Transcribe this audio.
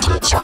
Teach your